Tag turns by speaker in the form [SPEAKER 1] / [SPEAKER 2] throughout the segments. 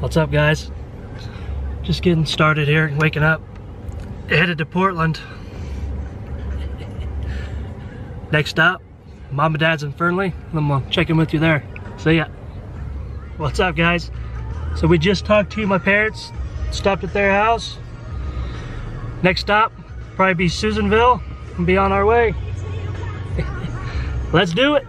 [SPEAKER 1] What's up guys? Just getting started here, waking up. Headed to Portland. Next stop, mom and dad's in Fernley. I'm gonna check in with you there. See ya. What's up guys? So we just talked to my parents, stopped at their house. Next stop, probably be Susanville and be on our way. Let's do it.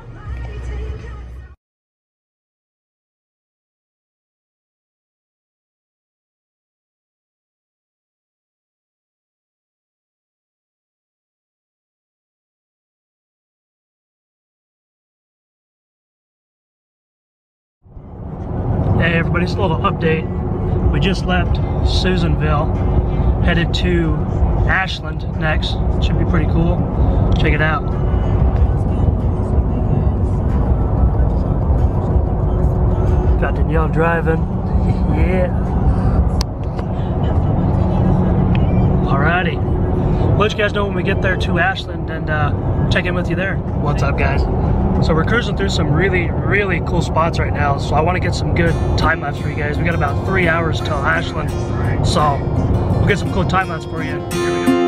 [SPEAKER 1] Hey everybody, it's a little update. We just left Susanville, headed to Ashland next. Should be pretty cool. Check it out. Got Danielle driving. yeah. We'll let you guys know when we get there to Ashland and uh, check in with you there. What's up guys? So we're cruising through some really, really cool spots right now. So I want to get some good time lapse for you guys. We got about three hours till Ashland. So we'll get some cool time lapse for you. Here we go.